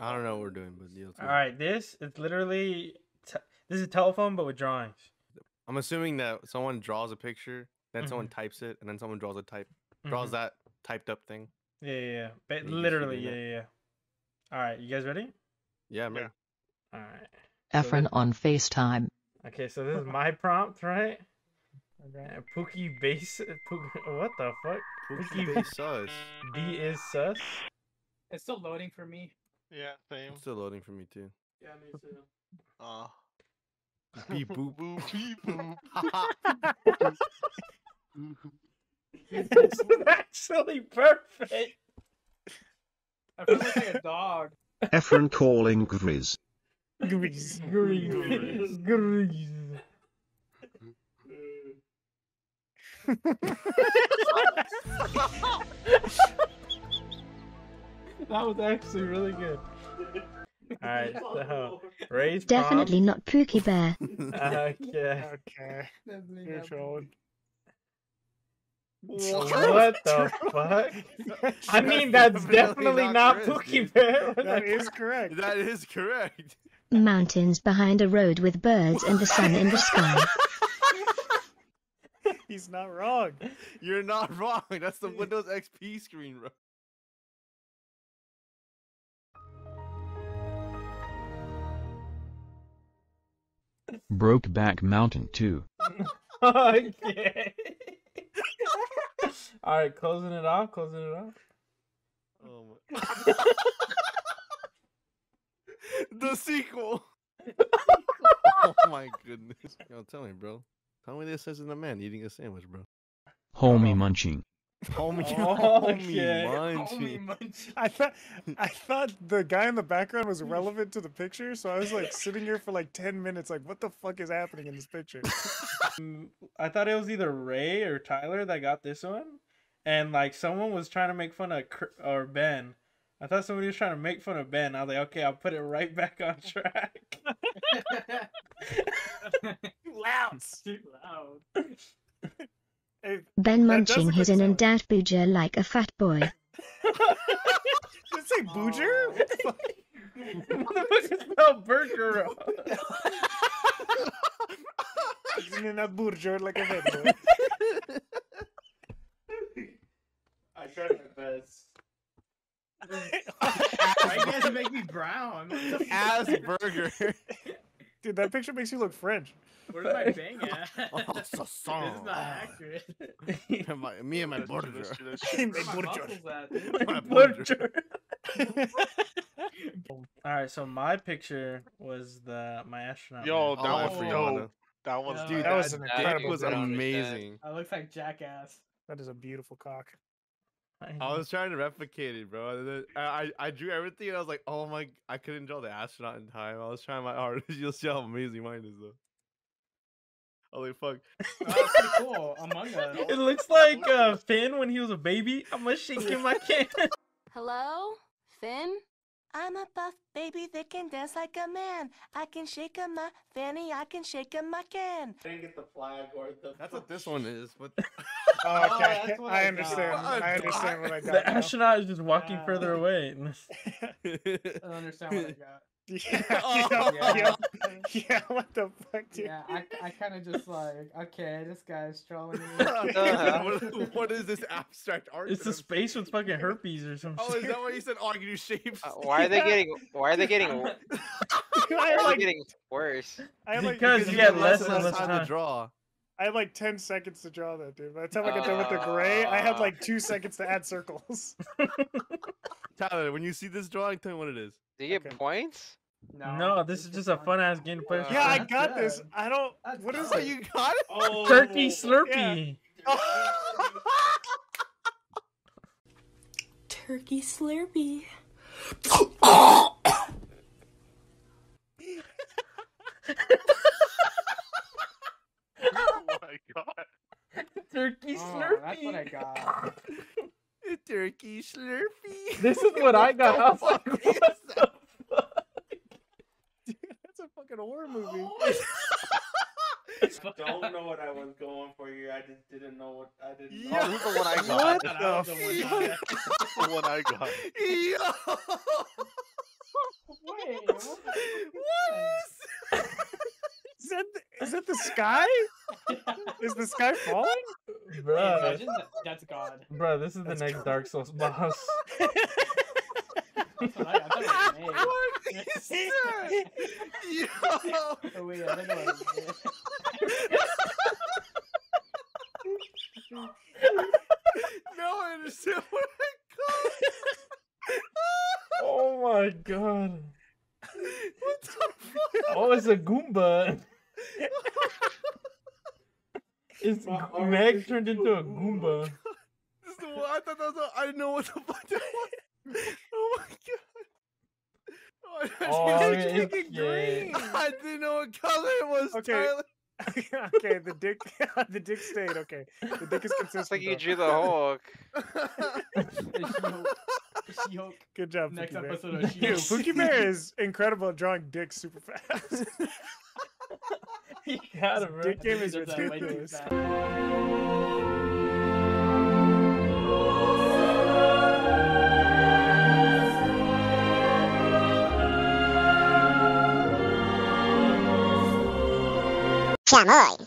I don't know what we're doing, but yeah, let's All this is literally te- this is a telephone, but with drawings. I'm assuming that someone draws a picture, then someone Mm-hmm. types it, and then someone draws a type draws Mhm. that typed up thing. Yeah, yeah, yeah. But you literally, yeah, yeah, yeah. All right, you guys ready? Yeah, man. All right. Efren on FaceTime. Okay, so this is my prompt, right? Uh, Pookie base. Pookie, what the fuck? Pookie base sus. B is sus. It's still loading for me. Yeah, same. It's still loading for me too. Yeah, me too. Uh, Beep boop. boop, beep, boop. this is actually perfect. I feel like a dog. Efren calling Grizz. Grease, grease, grease. that was actually really good. Alright, so raise Definitely not Pookie Bear. Okay. Okay. Definitely You're trolling. What the fuck? I mean, that's Definitely definitely not not Pookie. Bear. That is correct. That is correct. Mountains behind a road with birds and the sun in the sky. He's not wrong. You're not wrong. That's the Windows XP screen, bro. Brokeback Mountain 2. okay. Alright, closing it off, closing it off. Oh my. the sequel. oh my goodness. Yo, tell me, bro. Tell me this isn't a man eating a sandwich, bro. Homie oh. munching. Homie, Okay. homie, Homie munchy. munch. I thought I thought the guy in the background was relevant to the picture, so I was like sitting here for like ten minutes, like, what the fuck is happening in this picture? Mm, I thought it was either Ray or Tyler that got this one, and like someone was trying to make fun of Cr- or Ben. I thought somebody was trying to make fun of Ben. I was like, okay, I'll put it right back on track. Too Loud. Too loud. Hey, Ben munching his like in and out booger like a fat boy. did it say Booger? What the fuck? Motherfucker spelled burger wrong. Isn't it not Booger like a head boy? I tried my best. Why you guys make me brown? Ass burger. Dude, that picture makes you look French. Where's my bang at? Oh, this is not accurate. My- me and my Let's do burger. this, do this shit. My Where's my Booger. muscles at, dude? My Burger. All right, so my picture was the my astronaut. Yo, man. that Oh, I was dope. That was Yeah. Dude, That that, was an that incredible was amazing. I look like jackass. That is a beautiful cock. I was trying to replicate it, bro. I, I I drew everything, and I was like, oh my, I couldn't draw the astronaut in time. I was trying my hardest. You'll see how amazing mine is, though. Holy fuck! Oh, that's pretty cool. Among Us. It looks like uh, Finn when he was a baby. I'm a shaking my can. Hello? Finn? I'm a buff baby that can dance like a man. I can shake a my fanny, I can shake a my can. didn't get the flag or the. That's what this one is. But oh, oh, okay, that's what I I understand. got. I understand what I got. The now. astronaut is just walking Yeah. further away. I don't understand what I got. Yeah, Oh. yeah, yeah, Yeah. yeah, what the fuck, dude? Yeah, I, I kind of just like, okay, this guy's trolling me. what, what is this abstract art? It's that a I'm- space with fucking herpes or something. Oh, shit. is that why you said oh, I can do shapes? Uh, why are they getting? Why are they getting? why are had they like, getting worse? I had like, Because you you get less and and less less time time. to draw. I had like 10 seconds to draw that, dude. By the time I got done with the gray, I had Uh. like two seconds to add circles. Tyler, when you see this drawing, tell me what it is. Do you get Okay. points? No, no, this is just a fun ass game to play. yeah, I friends. got this. I don't. That's What is Oh, it? you got it? Oh, Turkey Slurpee. Turkey Slurpee. oh my god. Turkey Oh, Slurpee. that's what I got. Turkey Slurpee. This is what I got. I was like, fuck what is the fuck? That's a fucking horror movie. I don't know what I was going for here. I just didn't know what I didn't Yeah. Oh, this is the one I got. That was the the one I fuck? the one I got. Yo! sky? Is the sky falling? Bro, that, that's God. Bro, this is the That's next Dark Souls boss. That's I, I thought it was What May. is that? Yo! Oh wait, I think it was I understand what I oh my god. What the fuck? Oh, it's a Goomba. It's My Meg turned into a Goomba. This is the one I thought that was. A, I didn't know what the fuck that was. Oh my god. Oh, I Oh, didn't- it's freaking yeah. green. I didn't know what color it was. Okay. Tyler. okay, the dick, the dick stayed. Okay, the dick is consistent. It's like you though. drew the Hulk. She-Hulk. She-Hulk. Good job, Next Pookie Bear. episode of Dude, She-Hulk. Pookie Bear is incredible at drawing dicks super fast. You got it, bro. Dick game is he does that way ridiculous. Chamoy.